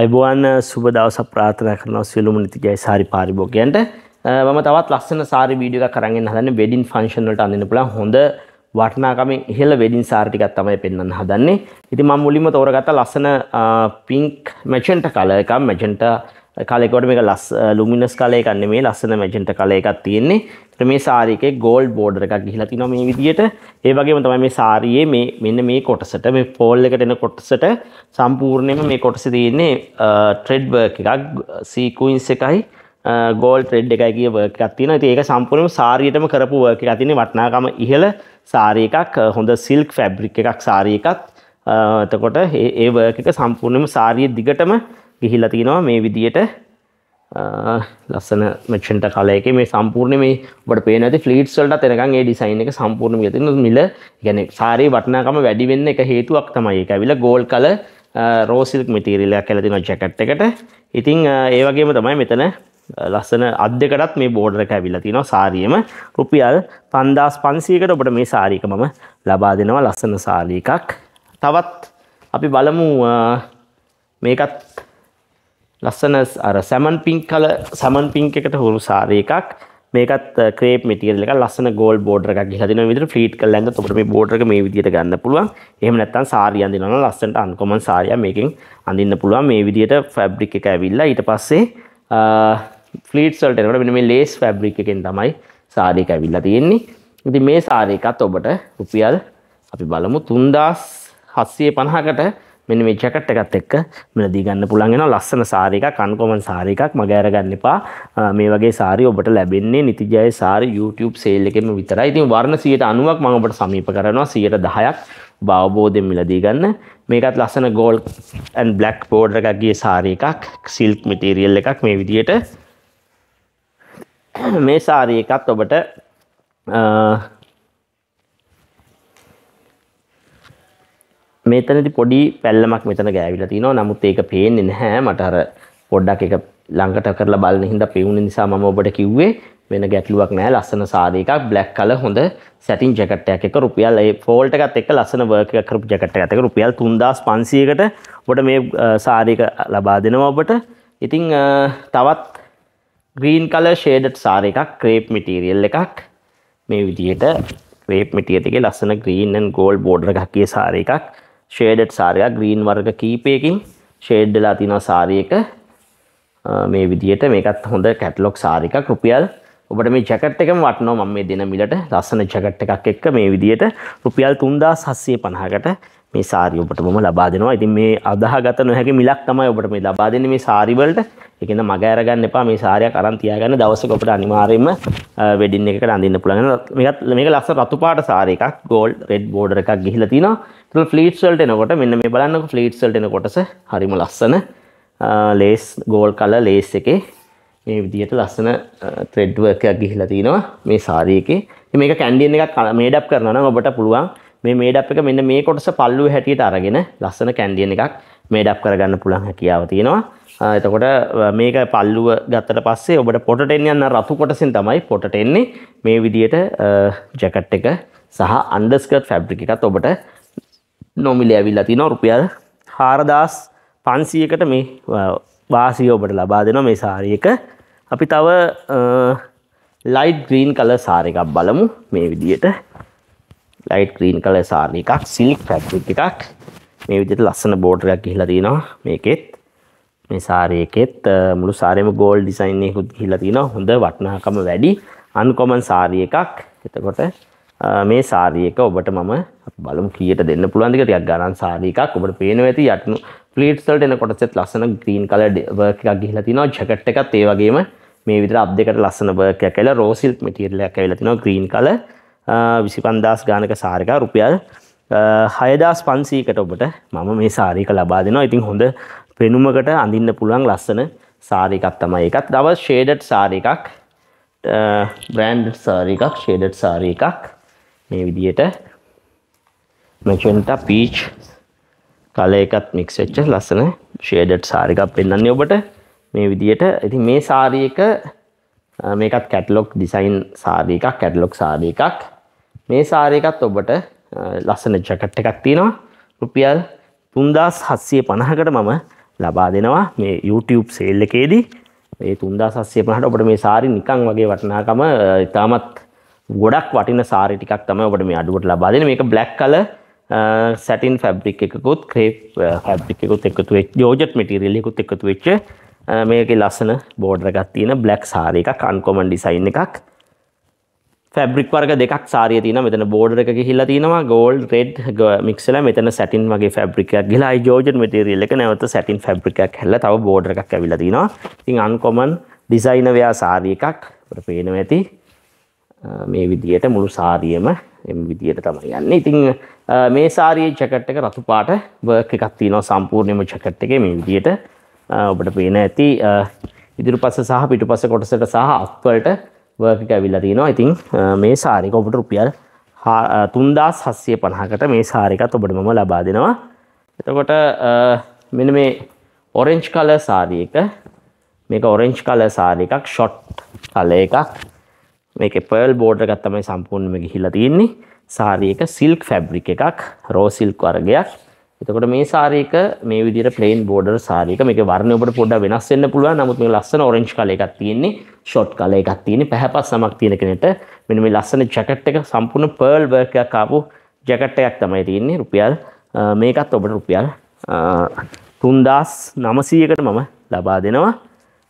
අයිබෝවන් සුබ දවස ප්‍රාථනා කරනවා සියලුම නිතිජය සාරි පාරිභෝගයන්ට. මම තවත් ලස්සන සාරි වීඩියෝ එකක් අරගෙන හදන්නේ වෙඩින් ෆන්ක්ෂන් වලට අඳින්න පුළුවන්. හොඳ වටිනාකමින් ඉහළ වෙඩින් සාරි ටිකක් තමයි පෙන්වන්න හදන්නේ. ඉතින් මම මුලින්ම තෝරගත්ත ලස්සන පින්ක් මැජෙන්ටා කලර් එකක්. මැජෙන්ටා කලෙකොට මේක ලස් ලුමිනස් කලය එකක් නෙමෙයි ලස්සන මැජෙන්ටා කලර් එකක් තියෙන්නේ. ඒත් මේ සාරි එකේ ගෝල්ඩ් බෝඩර් එකක් ගිහිලා තිනවා මේ විදියට. ඒ වගේම තමයි මේ සාරියේ මේ මෙන්න මේ කොටසට මේ ෆෝල් එකට එන කොටසට සම්පූර්ණයෙන්ම මේ කොටසේ තියෙන්නේ ට්‍රෙඩ් වර්ක් එකක් සීක්වින්ස් එකයි ගෝල් ට්‍රෙඩ් එකයි කිය වර්ක් එකක් තියෙනවා. ඉතින් ඒක සම්පූර්ණයෙන්ම සාරියටම කරපු වර්ක් එකක් තියෙන්නේ වටිනාකම ඉහළ සාරි එකක් හොඳ සිල්ක් ෆැබ්‍රික් එකක් සාරි එකක්. එතකොට ඒ වර්ක් එක සම්පූර්ණයෙන්ම සාරිය දිගටම ගිහිල්ලා තියෙනවා මේ විදියට ලස්සන මෙචෙන්ට කලයක මේ සම්පූර්ණ මේ ඔට පේන ඇති ෆ්ලීට් සල්ට තැනකන් ඒ ඩිසයින් එක සම්පූර්ණ තින මිල ගැන සාරී වටනාකම වැඩිවෙන්න එක හේතුවක් තමයි. එක ඇවිල ගෝල් කල රෝසිල්ක් මිතීරලයක් කැලතින ජැකට් එකට. ඉතිං ඒවගේම තමයි මෙතන ලස්සන අද දෙකටත් මේ බෝඩරක ඇවිල්ලා තිනවා සාරියම. රුපියල් පන්දස් පන්සීකට ඔබට මේ සාරික මම ලබා දෙනවා ලස්සන සාලීකක් තවත් අපි බලමු මේකත් ලස්සන අර සැමන් පිංක් කල සමන් පිංක් එකට හුරු සාරය එකක්. මේකත් ක්‍රේප් මටියල් එක ලස්සන ගෝල් බෝඩර එකක් හදින විදිහට ෆ්ලීට් කරලා ඇඳ ඔබට මේ බෝඩර් එක මේ විදිහට ගන්න පුළුවන්. එහෙම නැත්නම් සාරිය අඳිනවා නම් ලස්සනට අන්කොමන් සාරිය මේකෙන් අඳින්න පුළුවන්. මේ විදිහට ෆැබ්‍රික් එක ඇවිල්ලා ඊට පස්සේ ෆ්ලීට්ස් වලට එනකොට මෙන්න මේ ලේස් ෆැබ්‍රික් එකෙන් තමයි සාරිය එක ඇවිල්ලා තියෙන්නේ. ඉතින් මේ සාරිය එකත් ඔබට රුපියල් අපි බලමු 3750කට මෙන්න මේ ජැකට් එකත් එක්ක මිලදී ගන්න පුළුවන් වෙනවා. ලස්සන සාරි එකක් අන්කොමන් සාරි එකක් මග අරගන්න එපා. මේ වගේ සාරි ඔබට ලැබෙන්නේ නිතිජය සාරි YouTube සේල් එකෙම විතරයි. ඉතින් වර්ණ 90ක් මම ඔබට සමීප කරනවා. 110ක් බවබෝධයෙන් මිලදී ගන්න. මේකත් ලස්සන ගෝල්ඩ් ඇන්ඩ් බ්ලැක් බෝඩර් එකක් ගිය සාරි එකක් සිල්ක් මටීරියල් එකක් මේ විදියට. මේ සාරි එකත් ඔබට මෙතනදි පොඩි පැල්ලමක් මෙතන ගෑවිලා තිනවා. නමුත් ඒක පේන්නේ නැහැ. මට අර පොඩ්ඩක් එක ළඟට කරලා බලන හින්දා පෙවුන නිසා මම ඔබට කිව්වේ වෙන ගැටලුවක් නැහැ. ලස්සන සාරි එකක් බ්ලැක් කලර් හොඳ සැටින් ජැකට් එකක්. එක රුපියල් ඒ ෆෝල්ට් එකත් එක්ක ලස්සන වර්ක් එකක් කරපු ජැකට් එකත් එක්ක රුපියල් 3500කට ඔබට මේ සාරි එක ලබා දෙනවා ඔබට. ඉතින් තවත් ග්‍රීන් කලර් ෂේඩඩ් සාරි එකක් ක්‍රේප් මටීරියල් එකක්. මේ විදිහට ක්‍රේප් මටීරියල් එකේ ලස්සන ග්‍රීන් ඇන්ඩ් ගෝල්ඩ් බෝඩර් එකක් කිය සාරි එකක්. ෂේඩඩ් සාරයක් ග්‍රීන් වර්ග කීපයකින් ෂේඩ්ඩලා තිනවා සාරියක මේ විදියට මේකත් හොඳ කැටලොක් සාරිකක්. රුපියල් ඔබට මේ ජැකට් එකම වටනවා මම මේ දෙන මිලට. ලස්සන ජැකට් එකක් එක්ක මේ විදියට රුපියල් 3750කට මේ සාරි ඔබට මම ලබා දෙනවා. ඉතින් මේ අදාහගත නොහැකි මිලක් තමයි ඔබට මේ ලබා දෙන්නේ මේ සාරි වලට. ඒකෙන්ද මග අරගන්න එපා මේ සාරියක් අරන් තියාගන්න දවසක ඔබට අනිවාර්යයෙන්ම වෙඩින් එකකට අඳින්න පුළුවන්. මේකත් මේක ලස්සන රතු පාට සාරි එකක් ගෝල්ඩ් රෙඩ් බෝඩර් එකක් ගිහිලා තිනවා. ඒතකොට ෆ්ලීට්ස් වලට එනකොට මෙන්න මේ බලන්නකො ෆ්ලීට්ස් වලට එන කොටස හරිම ලස්සන ලේස් ගෝල්ඩ් කලර් ලේස් එකේ මේ විදිහට ලස්සන ත්‍රෙඩ් වර්ක් එකක් ගිහිලා තිනවා මේ සාරි එකේ. මේක කැන්ඩියන් එකක් මේඩ් අප් කරනවා නම් ඔබට පුළුවන් මේ මේඩප් එක මෙන්න මේ කොටස පල්ලුව හැටියට අරගෙන ලස්සන කැන්ඩියන් එකක් මේඩප් කරගන්න පුළුවන් හැකියාව තියෙනවා. එතකොට මේක පල්ලුව ගත්තට පස්සේ ඔබට පොටට එන්න යන්න රතු කොටසින් තමයි පොටට එන්නේ. මේ විදියට ජැකට් එක සහ අන්ඩස්කර්ට් ෆැබ්‍රික් එකත් ඔබට නොමිල ඇවිල්ලා තිනවා රුපියල් හාරදාස් පන්සියකට මේ වාසිය ඔබට ලබා දෙනවා මේ සාරි එක. අපි තව ලයිට් ග්‍රීන් කල සාර එකක් බලමු මේ විදියට. ලයිට් ග්‍රීන් කලර් සාරි එකක් සිල්ක් ෆැබ්‍රික් එකක්. මේ විදිහට ලස්සන බෝඩර් එකක් ගිහිලා තිනවා මේකෙත්. මේ සාරි එකෙත් මුළු සාරියම ගෝල්ඩ් ඩිසයින් එකකුත් ගිහිලා තිනවා. හොඳ වටිනාකම වැඩි අන්කොමන් සාරි එකක්. එතකොට මේ සාරි එක ඔබට මම බලමු කීයට දෙන්න පුළුවන්ද කියලා. ටිකක් ගණන් සාරි එකක්. ඔබට පේනවා ඇති යටිනු ප්ලීට්ස් වලට එන කොටසෙත් ලස්සන ග්‍රීන් කලර් වර්ක් එකක් ගිහිලා තිනවා. ජැකට් එකත් ඒ වගේම මේ විදිහට අත් දෙකට ලස්සන වර්ක් එකක් ඇවිල්ලා රෝ සිල්ක් මැටීරියල් එකක් ඇවිල්ලා තිනවා ග්‍රීන් කලර් විසි පන්දස් ගානක සාරිකා රුපියල් හයදස් පන්සීකට ඔබට මම මේ සාරික ලබා දෙනවා. ඉතින් හොඳ පෙනුමකට අඳින්න පුළුවන් ලස්සන සාරිකක් තමයි එකත් දවස් ෂේඩට් සාරි එකක් බ්‍රන්ඩ් සාරි එකක් ෂේඩට් සාරි එකක් මේ විදියට මචන්ට පීච් කල එකත් මික්ස් වෙච්ච ලස්සන ෂේඩට් සාරිකක් පෙන්න්නන්නේ ඔබට. මේ විදියට ඉතින් මේ සාරි එක මේකත් කැටලොක් ඩිසයින් සාරි එකක් කැටලොක් සාරි එකක්. මේ සාරි එකත් ඔබට ලස්සන ජැකට් එකක් තියෙනවා. රුපියල් තුන්දාස් හත්සිය පණහකට මම ලබා දෙනවා මේ YouTube සේල් එකේදී. ඒ තුන්දා සස්සේ පහට ඔබට මේ සාරි නිකං වගේ වටනාකම ඉතාමත් ගොඩක් වටින සාරි ටිකක් තමයි ඔබට මේ අඩුවට ලබා දෙන මේක බ්ලැක් කල සැටින් ෆැබ්‍රික් එකකුත් ක්‍රේප් ෆැබ්‍රික් එකකුත් එකතු වෙච්ච යෝජට් මෙටීරියල් එකකුත් එකතු වෙච්ච මේකේ ලස්සන බෝඩර් එකක් තියෙන බ්ලැක් සාරි එකක් අන්කොමන් ඩිසයින් එකක්. ෆැබ්‍රික් වර්ග දෙකක් සාරිය තියෙන මෙතන බෝඩර් එක ගිහිල්ලා තියෙනවා. ගෝල්ඩ් රෙඩ් මික්ස්ලා මෙතන සැටින් වගේ ෆැබ්‍රික් එකක් ගිහලා අයි ජෝර්ජට් මෙටීරියල් එක නැවත සැටින් ෆැබ්‍රික් එකක් හැල්ලා තව බෝඩර් එකක් ඇවිල්ලා තිනවා ඉතින් අන්කොමන් ඩිසයිනර් වෙයා සාරි එකක්. අපිට පේනවා ඇති. මේ විදියට මුළු සාරියම එම විදියට තමයි යන්න. ඉතිං මේ සාරයේ ජැකට් එක රතු පාට වර්ක් එකක් තියෙනවා. සම්පූර්ණයම ජැකට් එකේ මේ විදියට. ඔබට පේන ඇති. ඉදිරිපස සහ පිටුපස කොටසට සහ අත්වලට වර්ක් එක ඇවිල්ලා තියෙනවා. ඉතින් මේ සාරික ඔබට රුපියල් තුන්දාස් හස්සිය පණහකට මේ සාරිකත් ඔබට මම ලබා දෙනවා. එතකොට මෙන මේ ඔරෙන්ච් කල සාරිය එක. මේක ඔරෙන්ච් කල සාරි එකක් ෂොට් කල එකක්. මේක පර්ල් බෝඩ එකත් තමයි සම්පූර්ණම ගිහිලා තියෙන්නේ. සාරියක සිල්ක් ෆැබ්‍රික් එකක් රෝ සිල්ක් වර්ගයක්. එතකොට මේ සාරීක මේ විදිහට ප්ලේන් බෝඩර් සාරීක මේක වර්ණය ඔබට පොඩ්ඩක් වෙනස් වෙන්න පුළුවන්. නමුත් මේක ලස්සන ඔරෙන්ජ් කලර් එකක් තියෙන්නේ ෂොට් කලර් එකක් තියෙන්නේ පැහැපත් සමක් තියෙන කෙනෙක්ට. මෙන්න මේ ලස්සන ජැකට් එක සම්පූර්ණ පර්ල් වර්ක් එකක් ආපු ජැකට් එකක් තමයි තියෙන්නේ. රුපියල් මේකත් ඔබට රුපියල් 3900කට මම ලබා දෙනවා.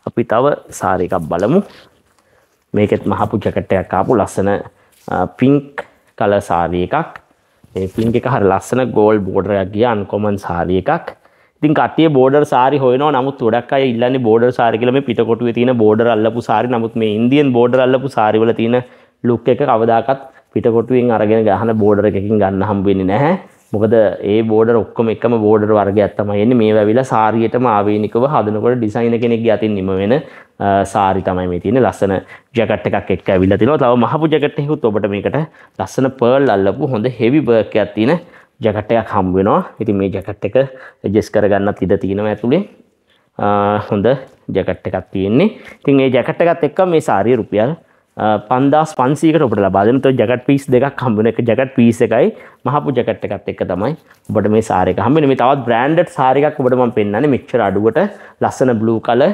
අපි තව සාරි එකක් බලමු. මේකෙත් මහපු ජැකට් එකක් ආපු ලස්සන පින්ක් කල සාරි එකක්. ඒ පින්ක් එක හරි ලස්සන ගෝල් බෝඩරයක් ගිය අන්කොමන් සාරි එකක්. ඉතින් කට්ටිය බෝඩර් සාරි හොයනවා. නමුත් ගොඩක් අය ඉල්ලන්නේ බෝඩර් සාරි කියලා මේ පිටකොටුවේ තියෙන බෝඩර් අල්ලපු සාරි නමුත් මේ ඉන්දියන් බෝඩර් අල්ලපු සාරි වල තියෙන ලුක් එක කවදාකවත් පිටකොටුවෙන් අරගෙන ගහන බෝඩර් එකකින් ගන්න හම්බ වෙන්නේ නැහැ. මොකද ඒ බෝඩර් ඔක්කොම එකම බෝඩර් වර්ගයක් තමයි එන්නේ. මේ වැවිලා සාරියටම ආවේනිකව හදනකොට ඩිසයිනර් කෙනෙක්ගේ අතින් නිම වෙන සාරි තමයි මේ තියෙන්නේ. ලස්සන ජැකට් එකක් එක්ක ඇවිල්ලා තිනවා. තව මහපු ජැකට් එකකුත් ඔබට මේකට ලස්සන පර්ල් අල්ලපු හොඳ හෙවි වර්ක් එකක් තියෙන ජැකට් එකක් හම්බ වෙනවා. ඉතින් මේ ජැකට් එක ඇඩ්ජස්ට් කරගන්නත් ඉඩ තියෙනවා ඇතුලේ. හොඳ ජැකට් එකක් තියෙන්නේ. ඉතින් මේ ජැකට් එකත් එක්ක මේ සාරිය රුපියල් පන්දස් පන්සීකට ඔබට ලබාදන તો ජගට පිස් දෙකක් හම්බන එක ජගට පිස් එකයි මහපු ජකට් එකත් එක තමයි ඔබට මේ සාරක හම්බෙන මේ තවත් බ්‍රන්ඩ් සාරිකක් ඔබටම පෙන්න්න මික්චර අඩුවට ලස්සන බ්ලූ කල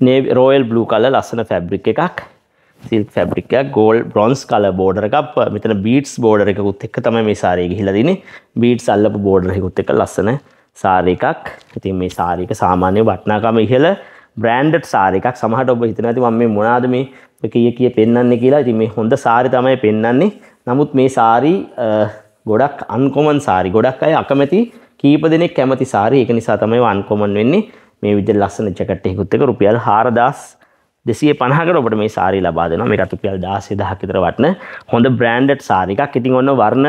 නේ රෝයල් බ්ලූ කල ලස්සන ෆැබ්‍රික් එකක් සිල් ෆැබ්‍රික ගෝල් බ්‍රොන්ස් කල බෝඩර එකක්. මෙතන බීටස් බෝඩර එකකුත් එක් තම මේ සාරය හිලදින බීට් අල්ලපු බෝඩරෙකුත් එක ලස්සන සාරිකක් ඉතින් මේ සාරික සාමාන්‍ය වටනාකම ඉහල බ්‍රන්ඩ් සාරිකක් සමහට ඔබ හිතන ඇති ම මේ මොනාද මේ කිය කිය පෙන්න්න කියලා. ඉති මේ හොඳ සාරි තමයි පෙන්න්නන්නේ නමුත් මේ සාරී ගොඩක් අන්කොමන් සාරි ගොඩක් අය අකමැති කීප දෙනෙක් කැමති සාරි එක නිසා තමයි අන්කොමන් වෙන්නේ. මේ විදි ලස්සන චකට්ටෙකුත් එක රුපියල් හාරදස් දෙසිය පහකට ඔබට මේ සාරි ලබාදන මේ රුපියල් දාසේ දහකිතර වටන හොඳ බ්‍රන්ඩ් සාරිකක් ඉතින් ඔන්න වර්ණ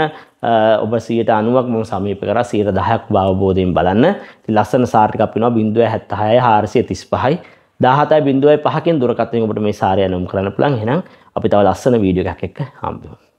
ඔබ සියට අනුවක් ම සමීප කර සීර දහයක් බවබෝධයෙන් බලන්න. ලස්සන සාර්ටිකක් පිනවා. බිඳුව හැත්තහය හාරසිය තිස් පහයි දාහතයි බිඳුවයි පහකින් දුරකත්වය ඔබට මේ සාරය නම් කරන්න පුළන් හෙනම් අපි තව ලස්සන වීඩියෝ එකක් එක්ක හම්බිම